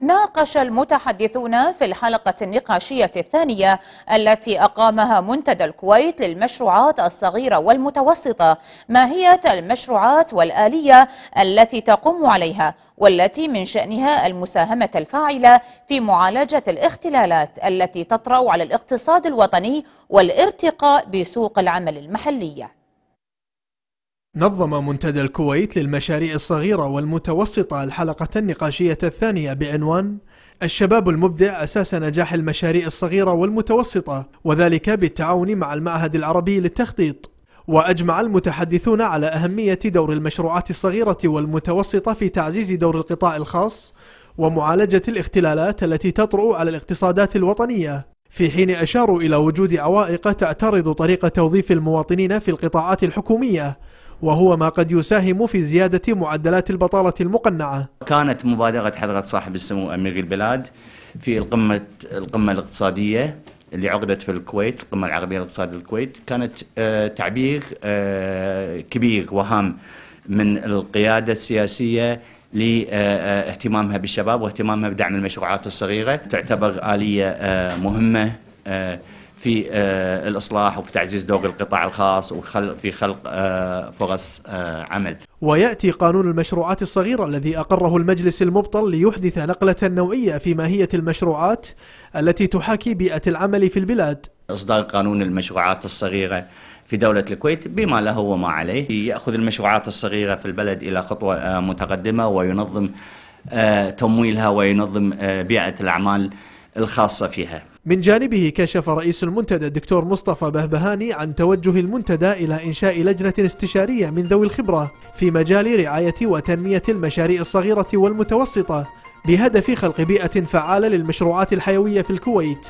ناقش المتحدثون في الحلقة النقاشية الثانية التي أقامها منتدى الكويت للمشروعات الصغيرة والمتوسطة ماهية المشروعات والآلية التي تقوم عليها والتي من شأنها المساهمة الفاعلة في معالجة الاختلالات التي تطرأ على الاقتصاد الوطني والارتقاء بسوق العمل المحلية؟ نظم منتدى الكويت للمشاريع الصغيرة والمتوسطة الحلقة النقاشية الثانية بعنوان الشباب المبدع أساس نجاح المشاريع الصغيرة والمتوسطة وذلك بالتعاون مع المعهد العربي للتخطيط. وأجمع المتحدثون على أهمية دور المشروعات الصغيرة والمتوسطة في تعزيز دور القطاع الخاص ومعالجة الاختلالات التي تطرأ على الاقتصادات الوطنية. في حين أشاروا إلى وجود عوائق تعترض طريقة توظيف المواطنين في القطاعات الحكومية وهو ما قد يساهم في زيادة معدلات البطالة المقنعة. كانت مبادرة حضرة صاحب السمو أمير البلاد في القمة القمة الاقتصادية اللي عقدت في الكويت القمة العربية الاقتصادية الكويت. كانت آه، تعبير آه، كبير وهام من القيادة السياسية لاهتمامها بالشباب واهتمامها بدعم المشروعات الصغيرة. تعتبر آلية آه، مهمة في آه، الإصلاح وفي تعزيز دور القطاع الخاص وفي خلق آه، فرص آه، عمل. ويأتي قانون المشروعات الصغيرة الذي أقره المجلس المبطل ليحدث نقلة نوعية في ماهية المشروعات التي تحاكي بيئة العمل في البلاد. إصدار قانون المشروعات الصغيرة في دولة الكويت بما له وما عليه. يأخذ المشروعات الصغيرة في البلد إلى خطوة متقدمة وينظم تمويلها وينظم بيئة الأعمال الخاصة فيها. من جانبه كشف رئيس المنتدى الدكتور مصطفى بهبهاني عن توجه المنتدى إلى إنشاء لجنة استشارية من ذوي الخبرة في مجال رعاية وتنمية المشاريع الصغيرة والمتوسطة بهدف خلق بيئة فعالة للمشروعات الحيوية في الكويت.